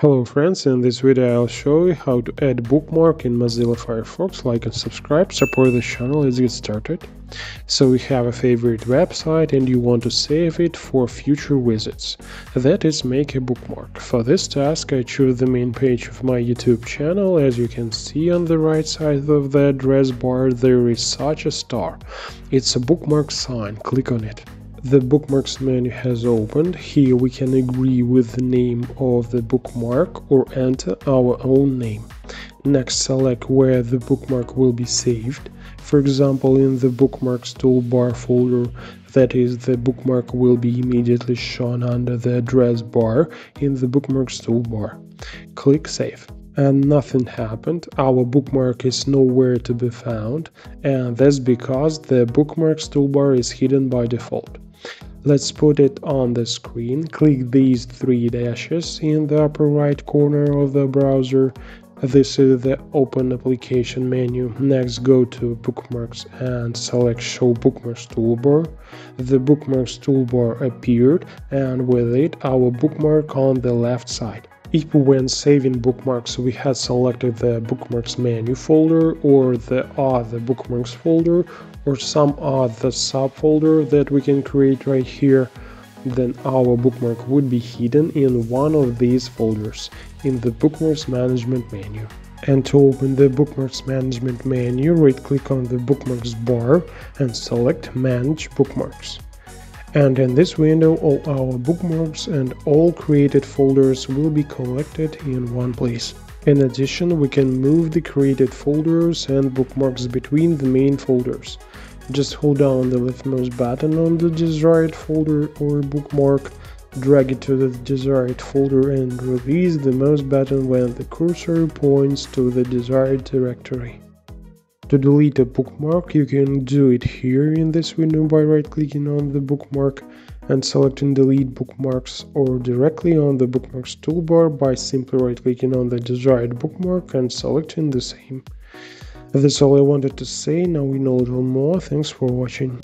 Hello friends, in this video I'll show you how to add bookmark in Mozilla Firefox. Like and subscribe, support the channel, let's get started. So we have a favorite website and you want to save it for future visits. That is make a bookmark. For this task I choose the main page of my YouTube channel. As you can see on the right side of the address bar there is such a star. It's a bookmark sign, click on it. The bookmarks menu has opened. Here we can agree with the name of the bookmark or enter our own name. Next select where the bookmark will be saved. For example, in the bookmarks toolbar folder, that is, the bookmark will be immediately shown under the address bar in the bookmarks toolbar. Click Save and nothing happened. Our bookmark is nowhere to be found, and that's because the bookmarks toolbar is hidden by default. Let's put it on the screen. Click these three dashes in the upper right corner of the browser. This is the Open Application menu. Next, go to Bookmarks and select Show Bookmarks toolbar. The Bookmarks toolbar appeared, and with it, our bookmark on the left side. If when saving bookmarks we had selected the bookmarks menu folder or the other bookmarks folder or some other subfolder that we can create right here, then our bookmark would be hidden in one of these folders in the bookmarks management menu. And to open the bookmarks management menu, right click on the bookmarks bar and select manage bookmarks and in this window all our bookmarks and all created folders will be collected in one place. In addition, we can move the created folders and bookmarks between the main folders. Just hold down the leftmost button on the desired folder or bookmark, drag it to the desired folder and release the mouse button when the cursor points to the desired directory. To delete a bookmark, you can do it here in this window by right-clicking on the bookmark and selecting delete bookmarks or directly on the bookmarks toolbar by simply right-clicking on the desired bookmark and selecting the same. That's all I wanted to say, now we know a little more, thanks for watching.